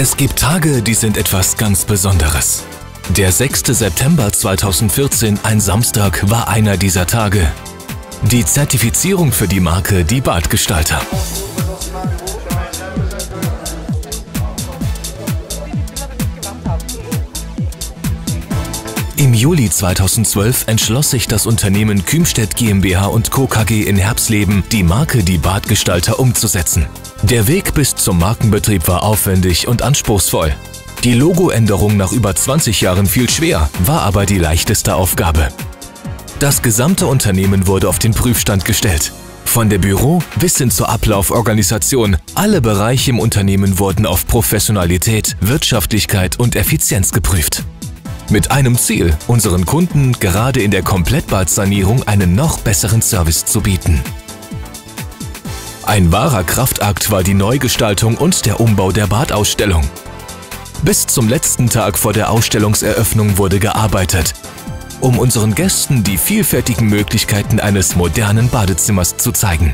Es gibt Tage, die sind etwas ganz Besonderes. Der 6. September 2014, ein Samstag, war einer dieser Tage. Die Zertifizierung für die Marke Die Badgestalter. Im Juli 2012 entschloss sich das Unternehmen Kümstedt GmbH und Co. KG in Herbsleben, die Marke Die Badgestalter umzusetzen. Der Weg bis zum Markenbetrieb war aufwendig und anspruchsvoll. Die Logoänderung nach über 20 Jahren fiel schwer, war aber die leichteste Aufgabe. Das gesamte Unternehmen wurde auf den Prüfstand gestellt. Von der Büro bis hin zur Ablauforganisation, alle Bereiche im Unternehmen wurden auf Professionalität, Wirtschaftlichkeit und Effizienz geprüft. Mit einem Ziel, unseren Kunden gerade in der Komplettbadsanierung einen noch besseren Service zu bieten. Ein wahrer Kraftakt war die Neugestaltung und der Umbau der Badausstellung. Bis zum letzten Tag vor der Ausstellungseröffnung wurde gearbeitet, um unseren Gästen die vielfältigen Möglichkeiten eines modernen Badezimmers zu zeigen.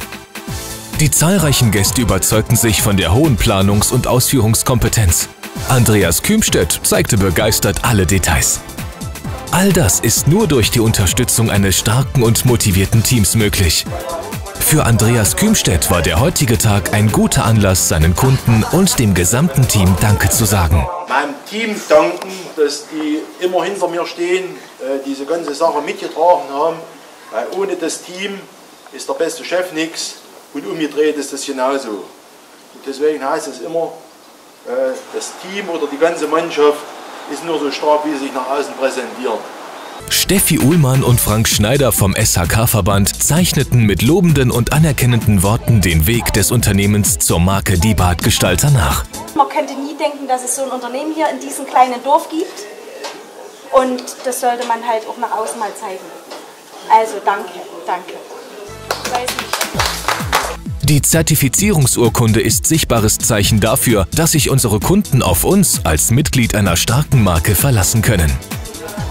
Die zahlreichen Gäste überzeugten sich von der hohen Planungs- und Ausführungskompetenz. Andreas Kümstedt zeigte begeistert alle Details. All das ist nur durch die Unterstützung eines starken und motivierten Teams möglich. Für Andreas Kümstedt war der heutige Tag ein guter Anlass, seinen Kunden und dem gesamten Team Danke zu sagen. Meinem Team danken, dass die immer hinter mir stehen, äh, diese ganze Sache mitgetragen haben. Weil ohne das Team ist der beste Chef nichts und umgedreht ist das genauso. Und deswegen heißt es immer, äh, das Team oder die ganze Mannschaft ist nur so stark, wie sie sich nach außen präsentieren. Steffi Uhlmann und Frank Schneider vom SHK-Verband zeichneten mit lobenden und anerkennenden Worten den Weg des Unternehmens zur Marke Die Badgestalter nach. Man könnte nie denken, dass es so ein Unternehmen hier in diesem kleinen Dorf gibt. Und das sollte man halt auch nach außen mal zeigen. Also danke, danke. Die Zertifizierungsurkunde ist sichtbares Zeichen dafür, dass sich unsere Kunden auf uns als Mitglied einer starken Marke verlassen können.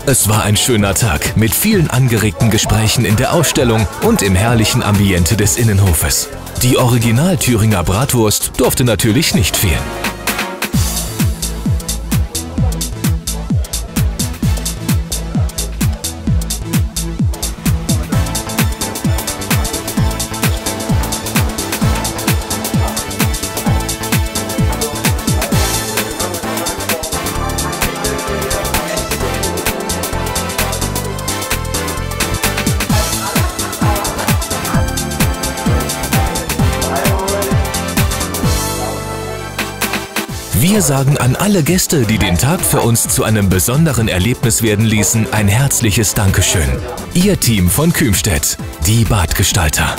Es war ein schöner Tag mit vielen angeregten Gesprächen in der Ausstellung und im herrlichen Ambiente des Innenhofes. Die Original Thüringer Bratwurst durfte natürlich nicht fehlen. Wir sagen an alle Gäste, die den Tag für uns zu einem besonderen Erlebnis werden ließen, ein herzliches Dankeschön. Ihr Team von Kümstedt, die Badgestalter.